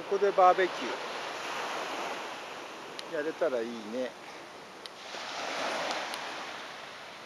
ここでバーベキュー。やれたらいいね。